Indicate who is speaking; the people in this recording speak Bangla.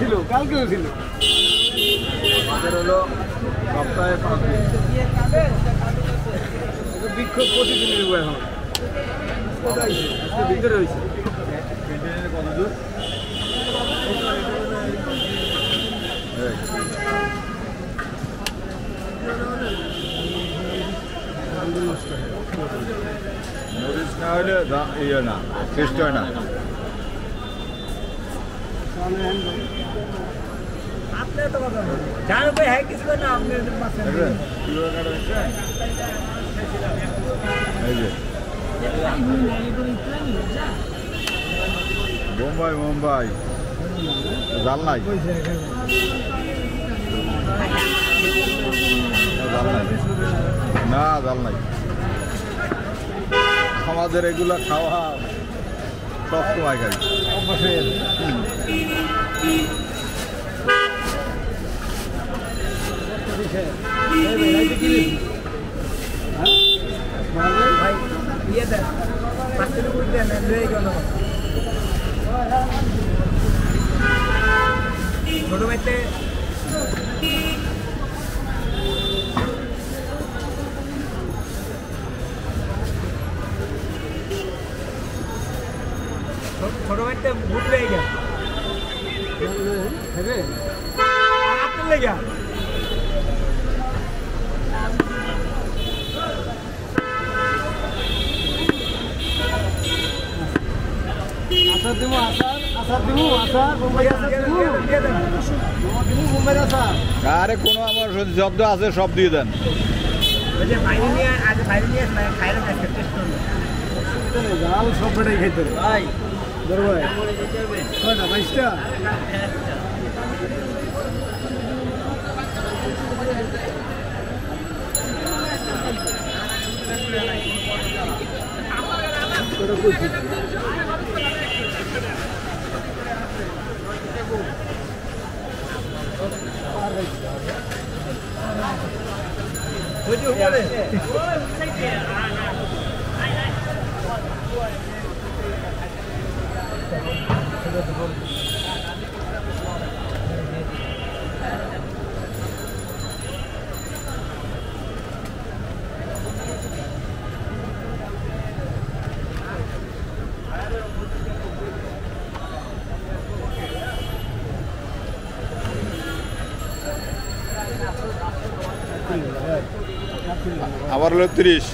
Speaker 1: ছিল কালকেও ছিল।
Speaker 2: আমাদের হলো সপ্তাহে পাঁচ দিন।
Speaker 1: বিক্ষোভ প্রতিদিনের উপর এখন। ভিতরে হয়েছে?
Speaker 2: কত দূর এই। না হলে ইয়ে না টেস্ট না। বোম্বাই মুম্বাই জাল নাই? জাল নাই। না জাল নাই। আমাদের এগুলো খাওয়া সব সময় খাই
Speaker 3: ইয়ে দেন পাঁচশো উপর দেন লয়ে গেল ছোট ভাইতে ছোট ভাইতে ভূত লয়ে গেল আপনার লেগে
Speaker 1: আচার দিব আচার আচার দিব আচার বোম্বাই আচার দিব দিব বোম্বাই আচার
Speaker 2: আরে কোনো আমার শব্দ আছে সব দিয়ে দেন।
Speaker 1: জাল সব বেটাই খাইতে
Speaker 3: ভাই।
Speaker 1: বড় ভাই। কয়টা বাইশটা? কয়টা কইছি?
Speaker 3: ওই যে উপরে
Speaker 2: আবার হলো তিরিশ।